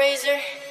razor.